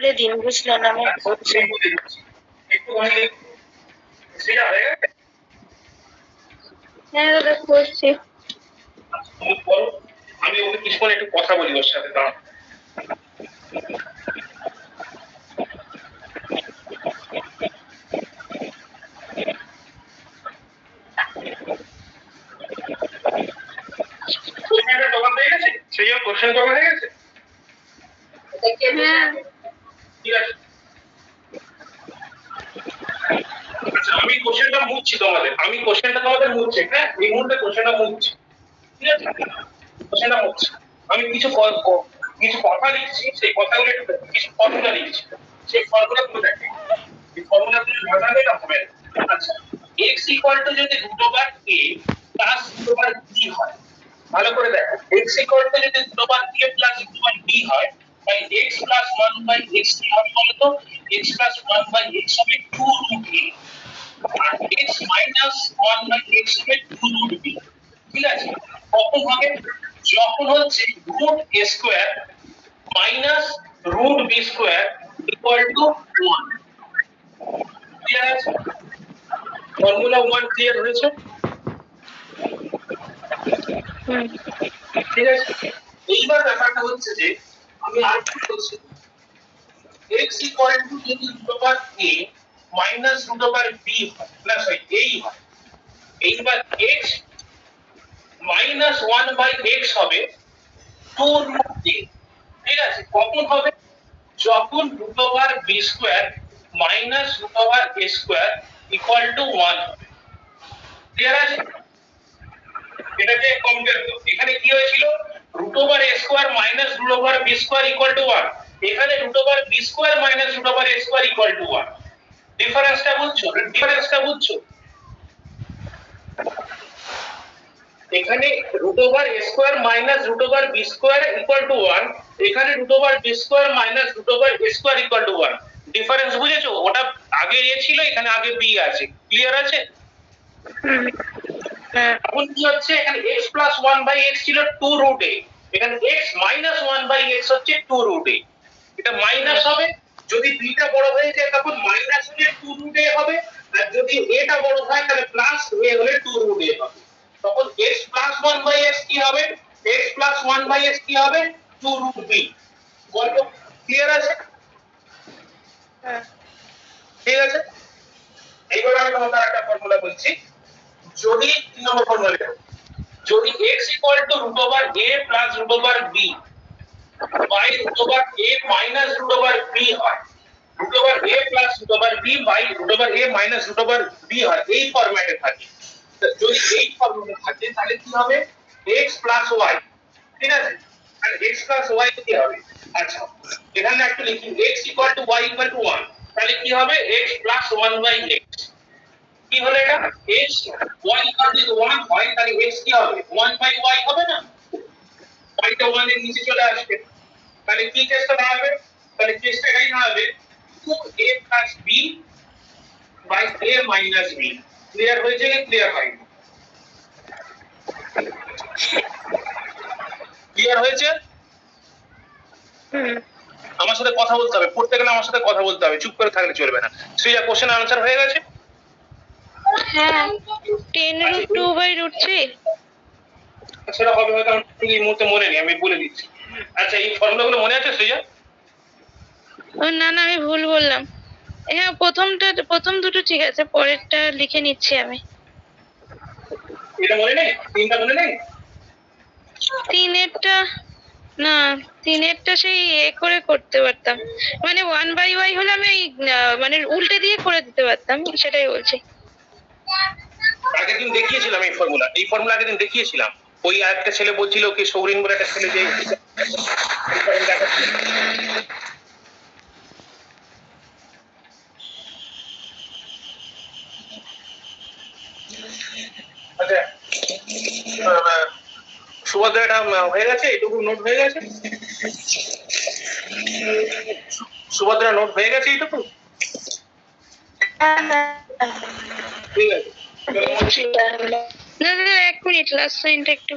বলে দিন হ্যাঁ দাদা করছি। আমি ওকে কিছুক্ষণ একটু কথা বলি ওর সাথে সেই কোশ্চেন জমা হয়ে গেছে? হ্যাঁ। আচ্ছা আমি কোশ্চেনটা মুছছি তোমাদের। আমি কোশ্চেনটা তোমাদের মুছছি হ্যাঁ? এই মুহূর্তে কোশ্চেনটা মুছছি। ঠিক আছে? কোশ্চেনটা মুছছি। আমি কিছু কিছু কথা লিখছি, সেই কথাগুলো কিছু ফর্মুলা লিখছি। সেই ফর্মুলা গুলো দেখে। এই ফর্মুলা গুলো ভাঙালে না হবে আচ্ছা এক্স ইকুয়াল টু যদি দুটো বার এ প্লাস দুটো বার বি হয়, ভালো করে দেখো। এক্স ইকুয়াল টু যদি দুটো বার এ প্লাস দুটো বার বি হয় তাহলে x plus one by x কি হবে বলতো? X plus one by x হবে two root a R x minus one by x হবে টু রুট বি ঠিক আছে? কখন হবে যখন হচ্ছে root a square minus root b square equal to one clear আছে? ফর্মুলা ওয়ান ক্লিয়ার হয়েছে? ঠিক আছে? এইবার ব্যাপারটা হচ্ছে যে আমি আরেকটু বলছি? x ইকুয়াল টু যদি root over a minus root over b হয় না সরি এই হয়। এইবার x minus one by x হবে টু রুট a ঠিক আছে? কখন হবে? যখন root over b square minus root over a square equal to one হবে। ক্লিয়ার আছে? এটাকে কম্পেয়ার করো। এখানে কি হয়েছিল? Root over a square minus root over b square equal to one এখানে root over b square minus root over a square equal to one ডিফারেন্সটা বুঝছ? ডিফারেন্সটা বুঝছ? এখানে root over a square minus root over b square equal to one এখানে root over b square minus root over a square equal to one difference বুঝেছ? ওটা আগে এ ছিল, এখানে আগে বি আছে। ক্লিয়ার আছে? এখন কি হচ্ছে এখানে x plus one by x ছিল টু রুট এ। এখানে x minus one by x হচ্ছে টু রুট এ। এটা মাইনাস হবে যদি বিটা বড় হয়ে যায় তখন মাইনাস হলে টু রুট এ হবে আর যদি এটা বড় হয় তাহলে প্লাস এ হলে টু রুট এ হবে। তখন x plus one by x কি হবে? x plus one by x কি হবে? টু রুট বি গল্প ক্লিয়ার আছে? হ্যাঁ। ঠিক আছে? এইবার আমি তোমাদের একটা ফর্মুলা বলছি। যদি তিন নম্বর ফর্মুলা লেখো। যদি x equal to root over a plus root over b by root over a minus root over b হয়। Root over a plus root over b by root over a minus root over b হয়। এই ফরম্যাটে থাকে। তো যদি এই formula থাকে, তাহলে কি হবে? x প্লাস y ঠিক আছে? আর x প্লাস y কি হবে? আচ্ছা এখানে একটু লিখি। x equal to y equal to 1 তাহলে কি হবে? x প্লাস 1 বাই x কি হলো এটা? X y ইকুয়াল টু 1 হয় তাহলে x কি হবে? 1 বাই y হবে না? y টা 1 এর নিচে চলে আসবে। তাহলে কি কেসটা দাঁড়াবে তাহলে কেসটা এটাই দাঁড়াবে 2a plus b by a minus b clear হয়েছে কি ক্লিয়ার হয়নি? ক্লিয়ার হয়েছে? হুম। আমার সাথে কথা বলতে হবে। পড়তে গেলে আমার সাথে কথা বলতে হবে। চুপ করে থাকলে চলবে না। শ্রেয়া কোশ্চেন আনসার হয়ে গেছে। হ্যাঁ ten root two by root three সেটা হবে হয়তো আমার ঠিক এই মুহূর্তে মনে নেই আমি বলে দিচ্ছি। আচ্ছা এই ফর্মুলাগুলো মনে আছে ও না না আমি ভুল বললাম। হ্যাঁ প্রথমটা প্রথম দুটো ঠিক আছে পরেরটা লিখে নিচ্ছি আমি। এটা মনে নেই? তিনটা মনে নেই? তিনেরটা না তিনেরটা সেই এ করে করতে পারতাম। মানে ওয়ান বাই ওয়াই হলে আমি মানে উল্টে দিয়ে করে দিতে পারতাম সেটাই বলছি। আগের দিন দেখিয়েছিলাম এই ফর্মুলা এই ফর্মুলা আগের দিন দেখিয়েছিলাম। ওই একটা ছেলে বলছিল কি, সৌরিন বলে একটা ছেলে যে আচ্ছা সুভদ্রা এটা হয়ে গেছে? এটুকু নোট হয়ে গেছে? সুভদ্রা নোট হয়ে গেছে এইটুকু ঠিক আছে না না এক মিনিট লাস্ট সাইনটা একটু